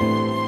Música